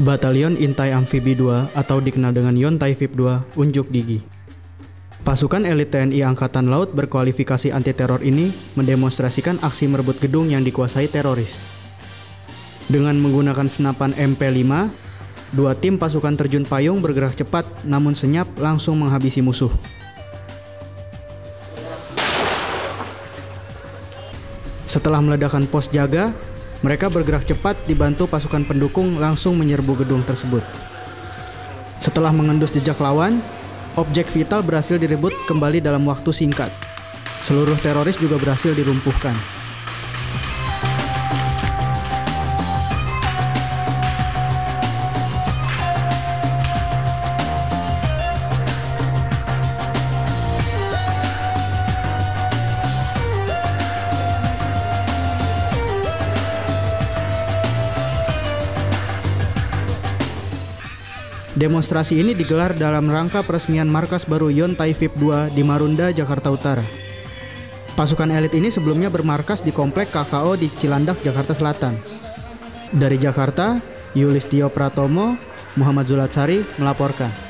Batalion Intai Amfibi 2 atau dikenal dengan Yontai VIP 2 unjuk gigi. Pasukan elit TNI Angkatan Laut berkualifikasi anti teror ini mendemonstrasikan aksi merebut gedung yang dikuasai teroris. Dengan menggunakan senapan MP5, dua tim pasukan terjun payung bergerak cepat namun senyap langsung menghabisi musuh. Setelah meledakan pos jaga, mereka bergerak cepat dibantu pasukan pendukung langsung menyerbu gedung tersebut. Setelah mengendus jejak lawan, objek vital berhasil direbut kembali dalam waktu singkat. Seluruh teroris juga berhasil dilumpuhkan. Demonstrasi ini digelar dalam rangka peresmian markas baru Yontai VIP 2 di Marunda, Jakarta Utara. Pasukan elit ini sebelumnya bermarkas di Komplek KKO di Cilandak, Jakarta Selatan. Dari Jakarta, Yulis Tio Pratomo, Muhammad Zulatsari melaporkan.